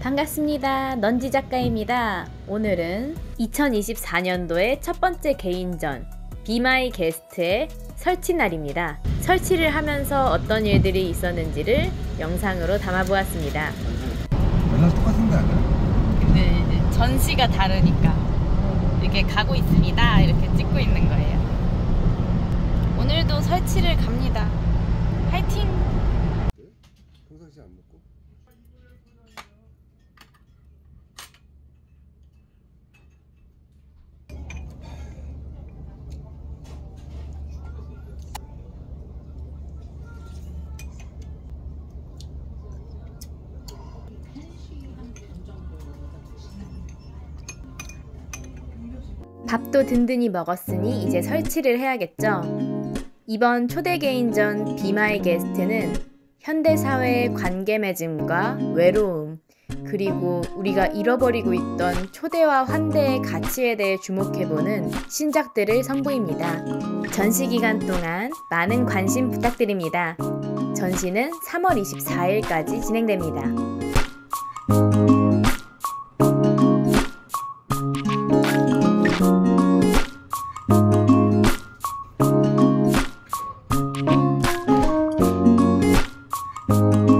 반갑습니다. 넌지 작가입니다. 오늘은 2024년도의 첫 번째 개인전 비마이 게스트의 설치 날입니다. 설치를 하면서 어떤 일들이 있었는지를 영상으로 담아보았습니다. 맨날 똑같은 데 아니야? 근데 이제 전시가 다르니까 이렇게 가고 있습니다. 이렇게 찍고 있는 거예요. 오늘도 설치를 갑니다. 화이팅! 밥도 든든히 먹었으니 이제 설치를 해야겠죠. 이번 초대 개인전 비마이 게스트는 현대 사회의 관계 맺음과 외로움, 그리고 우리가 잃어버리고 있던 초대와 환대의 가치에 대해 주목해보는 신작들을 선보입니다. 전시 기간 동안 많은 관심 부탁드립니다. 전시는 3월 24일까지 진행됩니다. you